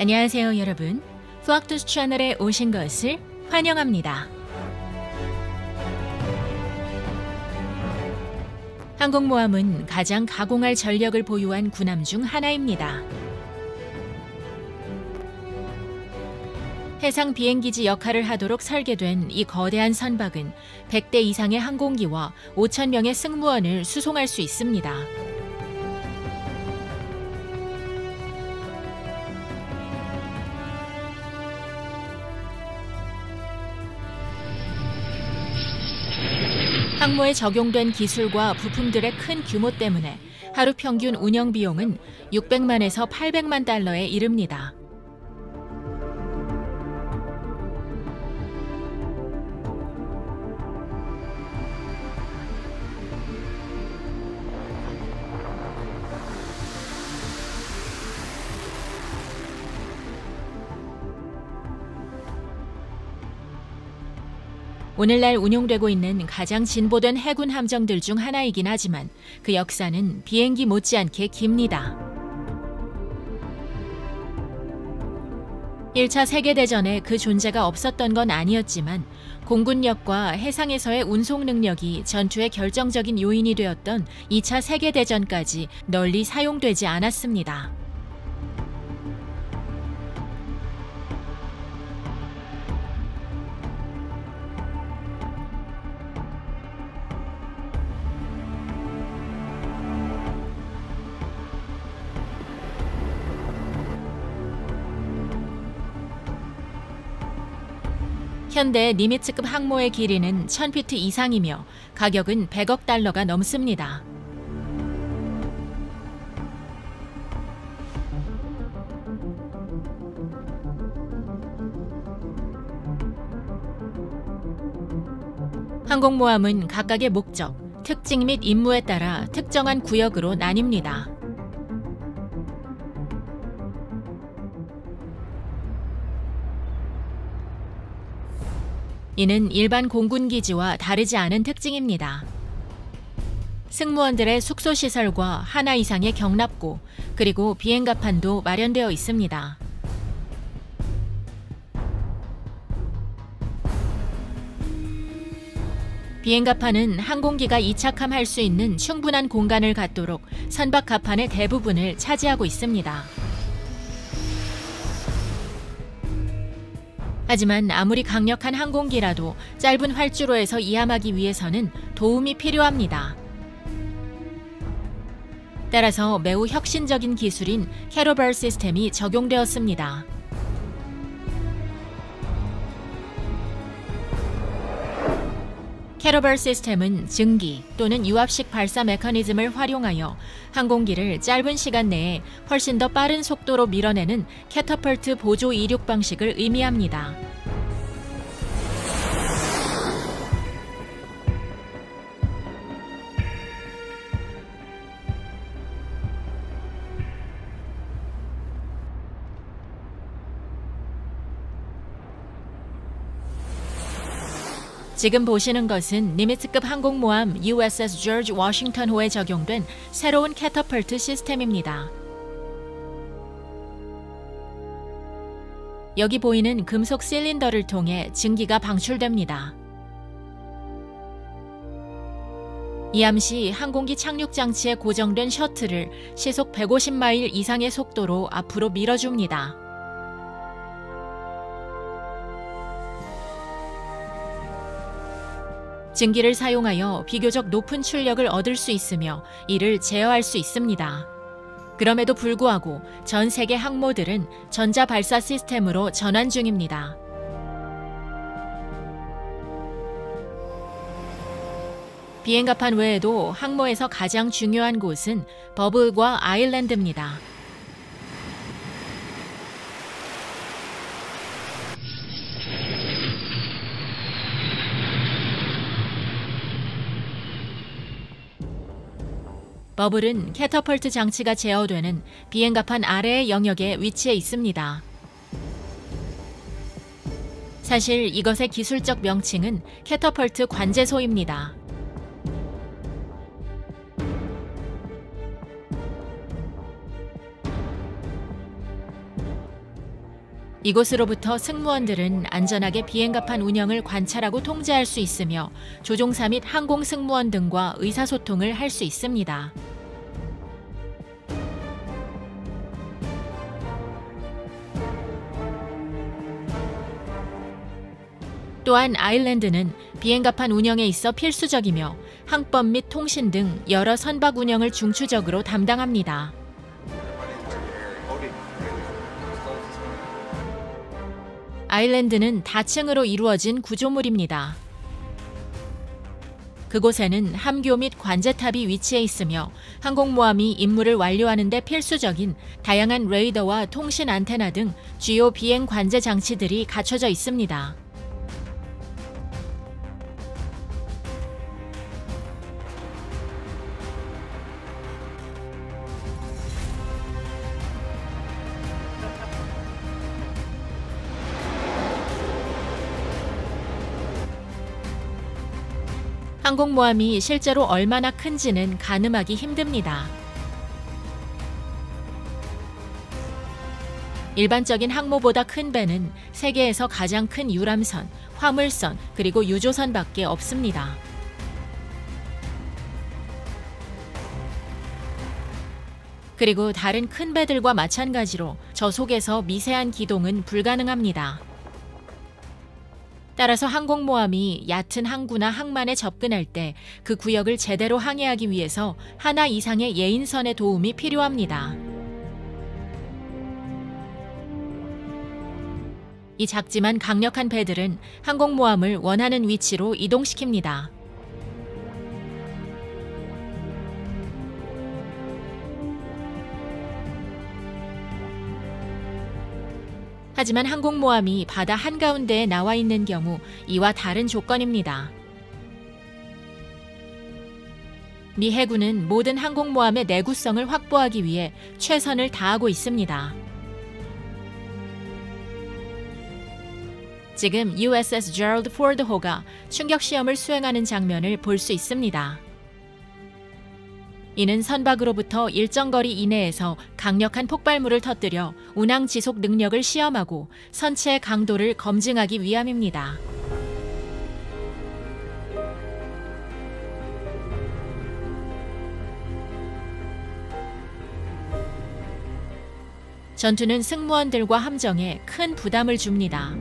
안녕하세요 여러분. 플락투스 채널에 오신 것을 환영합니다. 항공모함은 가장 가공할 전력을 보유한 군함 중 하나입니다. 해상 비행기지 역할을 하도록 설계된 이 거대한 선박은 100대 이상의 항공기와 5천 명의 승무원을 수송할 수 있습니다. 항모에 적용된 기술과 부품들의 큰 규모 때문에 하루 평균 운영 비용은 600만에서 800만 달러에 이릅니다. 오늘날 운용되고 있는 가장 진보된 해군 함정들 중 하나이긴 하지만 그 역사는 비행기 못지않게 깁니다. 1차 세계대전에 그 존재가 없었던 건 아니었지만 공군력과 해상에서의 운송 능력이 전투의 결정적인 요인이 되었던 2차 세계대전까지 널리 사용되지 않았습니다. 현대 니미츠급 항모의 길이는 1000피트 이상이며 가격은 100억 달러가 넘습니다. 항공모함은 각각의 목적, 특징 및 임무에 따라 특정한 구역으로 나뉩니다. 이는 일반 공군 기지와 다르지 않은 특징입니다. 승무원들의 숙소 시설과 하나 이상의 경납고 그리고 비행갑판도 마련되어 있습니다. 비행갑판은 항공기가 이착함할 수 있는 충분한 공간을 갖도록 선박 갑판의 대부분을 차지하고 있습니다. 하지만 아무리 강력한 항공기라도 짧은 활주로에서 이함하기 위해서는 도움이 필요합니다. 따라서 매우 혁신적인 기술인 캐로벌 시스템이 적용되었습니다. 캐러벌 시스템은 증기 또는 유압식 발사 메커니즘을 활용하여 항공기를 짧은 시간 내에 훨씬 더 빠른 속도로 밀어내는 캐터펄트 보조 이륙 방식을 의미합니다. 지금 보시는 것은 니미츠급 항공모함 USS 조지 워싱턴호에 적용된 새로운 캐터펄트 시스템입니다. 여기 보이는 금속 실린더를 통해 증기가 방출됩니다. 이함시 항공기 착륙 장치에 고정된 셔틀을 시속 150마일 이상의 속도로 앞으로 밀어줍니다. 증기를 사용하여 비교적 높은 출력을 얻을 수 있으며 이를 제어할 수 있습니다. 그럼에도 불구하고 전 세계 항모들은 전자 발사 시스템으로 전환 중입니다. 비행갑판 외에도 항모에서 가장 중요한 곳은 버블과 아일랜드입니다. 버블은 캐터펄트 장치가 제어되는 비행갑판 아래의 영역에 위치해 있습니다. 사실 이것의 기술적 명칭은 캐터펄트 관제소입니다. 이곳으로부터 승무원들은 안전하게 비행갑판 운영을 관찰하고 통제할 수 있으며 조종사 및 항공 승무원 등과 의사소통을 할 수 있습니다. 또한 아일랜드는 비행갑판 운영에 있어 필수적이며 항법 및 통신 등 여러 선박 운영을 중추적으로 담당합니다. 아일랜드는 다층으로 이루어진 구조물입니다. 그곳에는 함교 및 관제탑이 위치해 있으며 항공모함이 임무를 완료하는 데 필수적인 다양한 레이더와 통신 안테나 등 주요 비행 관제 장치들이 갖춰져 있습니다. 항공모함이 실제로 얼마나 큰지는 가늠하기 힘듭니다. 일반적인 항모보다 큰 배는 세계에서 가장 큰 유람선, 화물선, 그리고 유조선밖에 없습니다. 그리고 다른 큰 배들과 마찬가지로 저 속에서 미세한 기동은 불가능합니다. 따라서 항공모함이 얕은 항구나 항만에 접근할 때 그 구역을 제대로 항해하기 위해서 하나 이상의 예인선의 도움이 필요합니다. 이 작지만 강력한 배들은 항공모함을 원하는 위치로 이동시킵니다. 하지만 항공모함이 바다 한가운데에 나와 있는 경우 이와 다른 조건입니다. 미 해군은 모든 항공모함의 내구성을 확보하기 위해 최선을 다하고 있습니다. 지금 USS 제럴드 포드 호가 충격 시험을 수행하는 장면을 볼 수 있습니다. 이는 선박으로부터 일정 거리 이내에서 강력한 폭발물을 터뜨려 운항 지속 능력을 시험하고 선체의 강도를 검증하기 위함입니다. 전투는 승무원들과 함정에 큰 부담을 줍니다.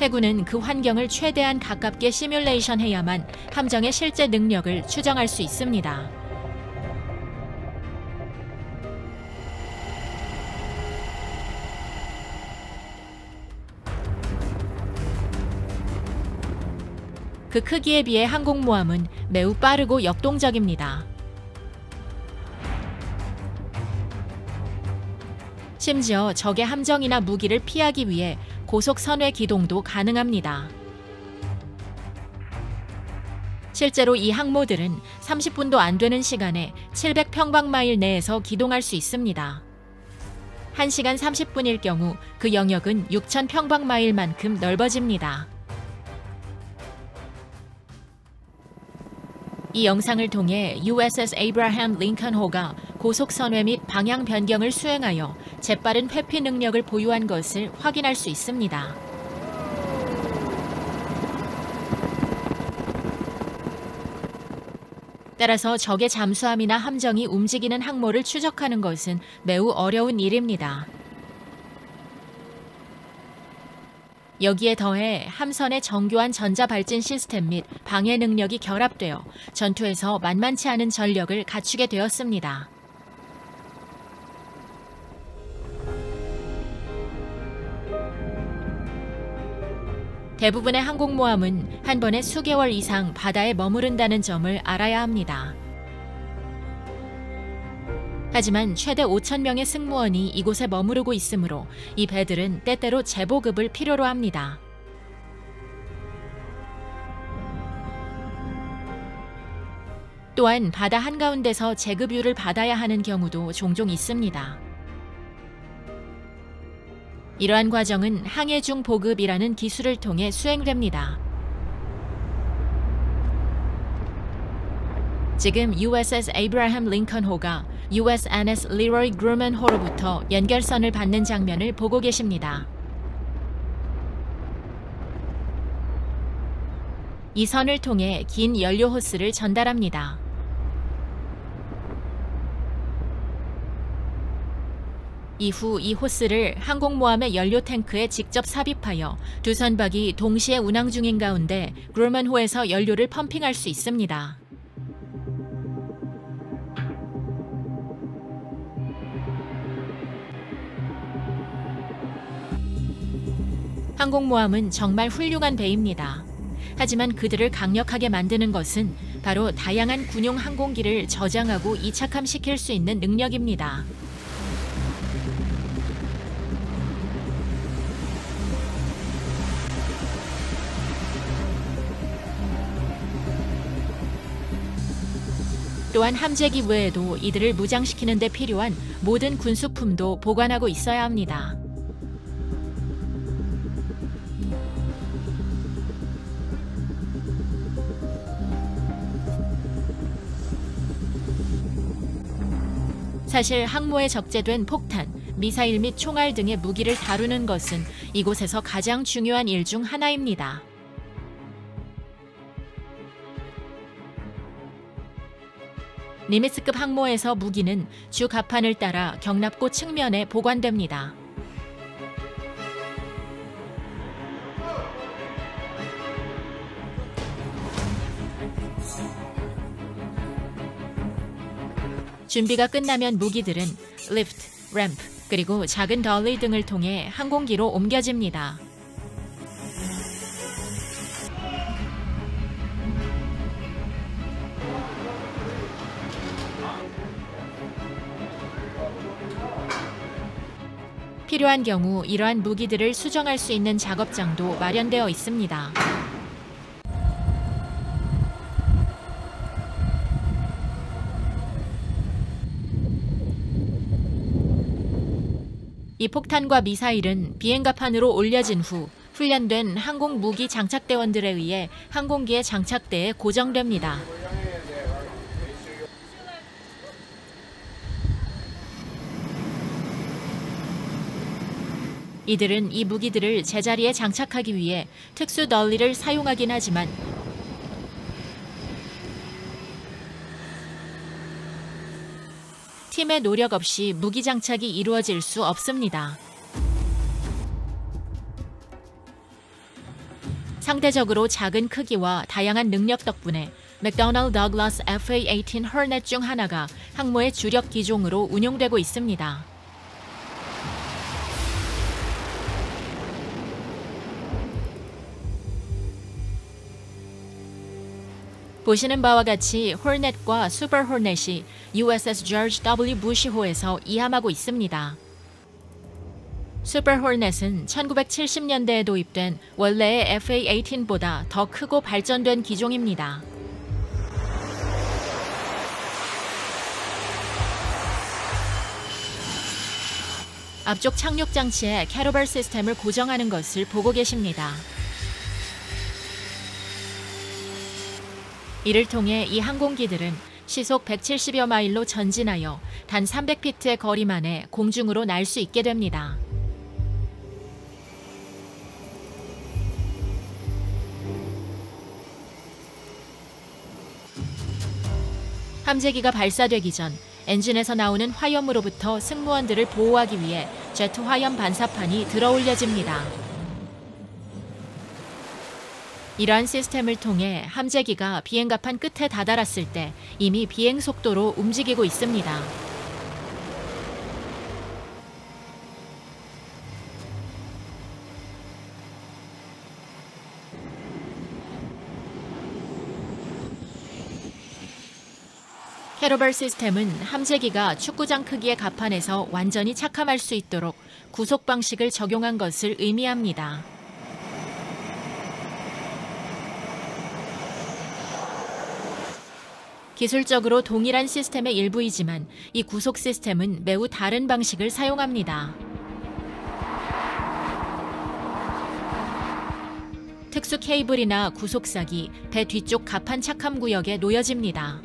해군은 그 환경을 최대한 가깝게 시뮬레이션 해야만 함정의 실제 능력을 추정할 수 있습니다. 그 크기에 비해 항공모함은 매우 빠르고 역동적입니다. 심지어 적의 함정이나 무기를 피하기 위해 고속 선회 기동도 가능합니다. 실제로 이 항모들은 30분도 안 되는 시간에 700평방마일 내에서 기동할 수 있습니다. 1시간 30분일 경우 그 영역은 6,000평방마일만큼 넓어집니다. 이 영상을 통해 USS Abraham Lincoln호가 고속 선회 및 방향 변경을 수행하여 재빠른 회피 능력을 보유한 것을 확인할 수 있습니다. 따라서 적의 잠수함이나 함정이 움직이는 항모를 추적하는 것은 매우 어려운 일입니다. 여기에 더해 함선의 정교한 전자발진 시스템 및 방해 능력이 결합되어 전투에서 만만치 않은 전력을 갖추게 되었습니다. 대부분의 항공모함은 한 번에 수개월 이상 바다에 머무른다는 점을 알아야 합니다. 하지만 최대 5천 명의 승무원이 이곳에 머무르고 있으므로 이 배들은 때때로 재보급을 필요로 합니다. 또한 바다 한가운데서 재급유를 받아야 하는 경우도 종종 있습니다. 이러한 과정은 항해 중 보급이라는 기술을 통해 수행됩니다. 지금 USS 에이브라함 링컨호가 USNS 리로이 그루먼호로부터 연결선을 받는 장면을 보고 계십니다. 이 선을 통해 긴 연료 호스를 전달합니다. 이후 이 호스를 항공모함의 연료 탱크에 직접 삽입하여 두 선박이 동시에 운항 중인 가운데 그루먼호에서 연료를 펌핑할 수 있습니다. 항공모함은 정말 훌륭한 배입니다. 하지만 그들을 강력하게 만드는 것은 바로 다양한 군용 항공기를 저장하고 이착함시킬 수 있는 능력입니다. 또한 함재기 외에도 이들을 무장시키는 데 필요한 모든 군수품도 보관하고 있어야 합니다. 사실 항모에 적재된 폭탄, 미사일 및 총알 등의 무기를 다루는 것은 이곳에서 가장 중요한 일 중 하나입니다. 니미스급 항모에서 무기는 주 갑판을 따라 경납고 측면에 보관됩니다. 준비가 끝나면 무기들은 리프트, 램프, 그리고 작은 덜리 등을 통해 항공기로 옮겨집니다. 필요한 경우 이러한 무기들을 수정할 수 있는 작업장도 마련되어 있습니다. 이 폭탄과 미사일은 비행갑판으로 올려진 후 훈련된 항공 무기 장착대원들에 의해 항공기에 장착대에 고정됩니다. 이들은 이 무기들을 제자리에 장착하기 위해 특수 널리를 사용하긴 하지만 팀의 노력 없이 무기 장착이 이루어질 수 없습니다. 상대적으로 작은 크기와 다양한 능력 덕분에 맥도널드 더글라스 FA-18 헐넷 중 하나가 항모의 주력 기종으로 운용되고 있습니다. 보시는 바와 같이 홀넷과 슈퍼 홀넷이 USS George W. 부시호에서 이함하고 있습니다. 슈퍼 홀넷은 1970년대에 도입된 원래의 FA-18보다 더 크고 발전된 기종입니다. 앞쪽 착륙 장치에 캐터펄트 시스템을 고정하는 것을 보고 계십니다. 이를 통해 이 항공기들은 시속 170여 마일로 전진하여 단 300피트의 거리만에 공중으로 날 수 있게 됩니다. 함재기가 발사되기 전 엔진에서 나오는 화염으로부터 승무원들을 보호하기 위해 제트 화염 반사판이 들어올려집니다. 이러한 시스템을 통해 함재기가 비행갑판 끝에 다다랐을 때 이미 비행 속도로 움직이고 있습니다. 캐로벌 시스템은 함재기가 축구장 크기의 갑판에서 완전히 착함할 수 있도록 구속 방식을 적용한 것을 의미합니다. 기술적으로 동일한 시스템의 일부이지만 이 구속 시스템은 매우 다른 방식을 사용합니다. 특수 케이블이나 구속삭이 배 뒤쪽 가판 착함 구역에 놓여집니다.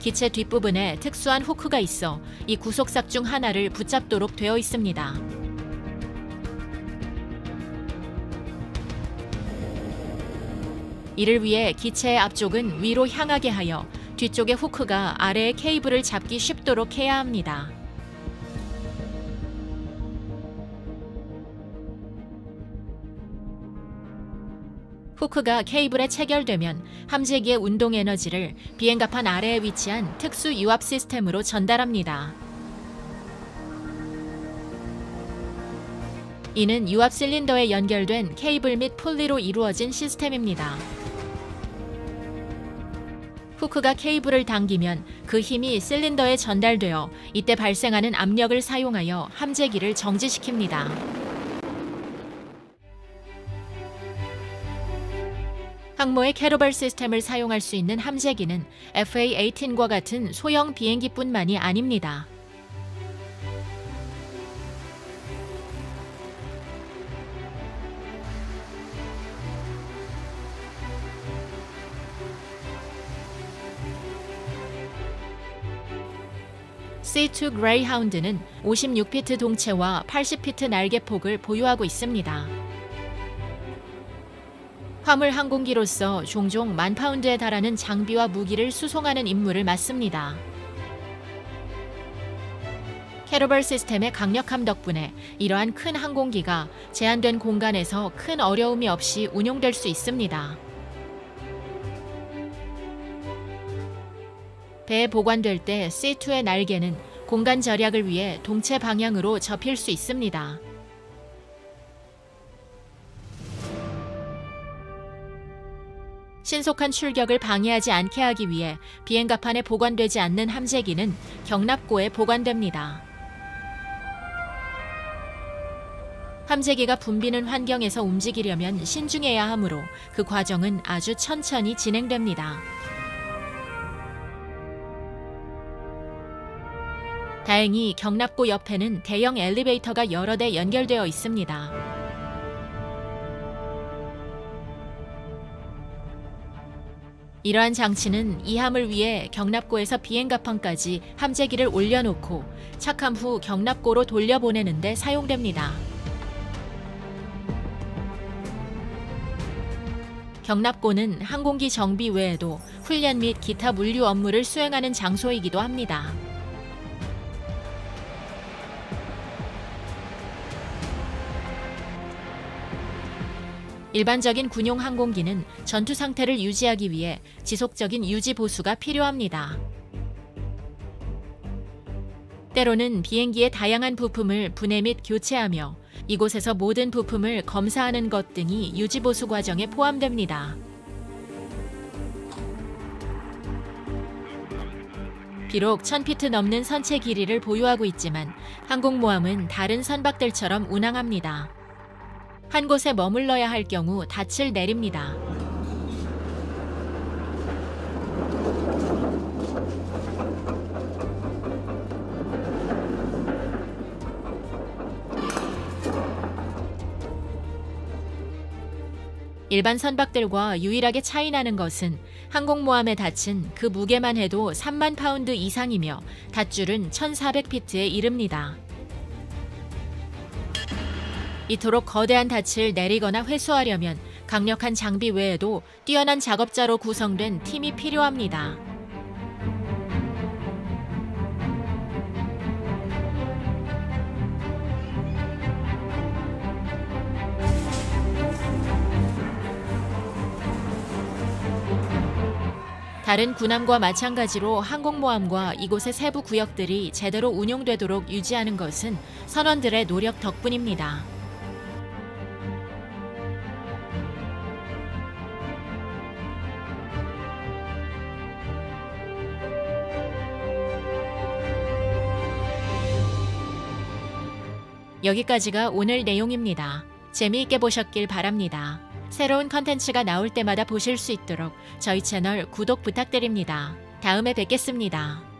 기체 뒷부분에 특수한 후크가 있어 이 구속삭 중 하나를 붙잡도록 되어 있습니다. 이를 위해 기체의 앞쪽은 위로 향하게 하여 뒤쪽의 후크가 아래의 케이블을 잡기 쉽도록 해야 합니다. 후크가 케이블에 체결되면 함재기의 운동 에너지를 비행갑판 아래에 위치한 특수 유압 시스템으로 전달합니다. 이는 유압 실린더에 연결된 케이블 및 폴리로 이루어진 시스템입니다. 후크가 케이블을 당기면 그 힘이 실린더에 전달되어 이때 발생하는 압력을 사용하여 함재기를 정지시킵니다. 항모의 캐로벌 시스템을 사용할 수 있는 함재기는 FA-18과 같은 소형 비행기뿐만이 아닙니다. C2 그레이하운드는 56피트 동체와 80피트 날개폭을 보유하고 있습니다. 화물 항공기로서 종종 만 파운드에 달하는 장비와 무기를 수송하는 임무를 맡습니다. 캐터펄트 시스템의 강력함 덕분에 이러한 큰 항공기가 제한된 공간에서 큰 어려움이 없이 운용될 수 있습니다. 배에 보관될 때 C2의 날개는 공간 절약을 위해 동체 방향으로 접힐 수 있습니다. 신속한 출격을 방해하지 않게 하기 위해 비행갑판에 보관되지 않는 함재기는 경납고에 보관됩니다. 함재기가 붐비는 환경에서 움직이려면 신중해야 하므로 그 과정은 아주 천천히 진행됩니다. 다행히 경납고 옆에는 대형 엘리베이터가 여러 대 연결되어 있습니다. 이러한 장치는 이 함을 위해 경납고에서 비행갑판까지 함재기를 올려놓고 착함 후 경납고로 돌려보내는 데 사용됩니다. 경납고는 항공기 정비 외에도 훈련 및 기타 물류 업무를 수행하는 장소이기도 합니다. 일반적인 군용 항공기는 전투 상태를 유지하기 위해 지속적인 유지 보수가 필요합니다. 때로는 비행기의 다양한 부품을 분해 및 교체하며 이곳에서 모든 부품을 검사하는 것 등이 유지 보수 과정에 포함됩니다. 비록 1000피트 넘는 선체 길이를 보유하고 있지만 항공모함은 다른 선박들처럼 운항합니다. 한 곳에 머물러야 할 경우 닻을 내립니다. 일반 선박들과 유일하게 차이나는 것은 항공모함의 닻은 그 무게만 해도 3만 파운드 이상이며 닻줄은 1400피트에 이릅니다. 이토록 거대한 닻을 내리거나 회수하려면 강력한 장비 외에도 뛰어난 작업자로 구성된 팀이 필요합니다. 다른 군함과 마찬가지로 항공모함과 이곳의 세부 구역들이 제대로 운용되도록 유지하는 것은 선원들의 노력 덕분입니다. 여기까지가 오늘 내용입니다. 재미있게 보셨길 바랍니다. 새로운 컨텐츠가 나올 때마다 보실 수 있도록 저희 채널 구독 부탁드립니다. 다음에 뵙겠습니다.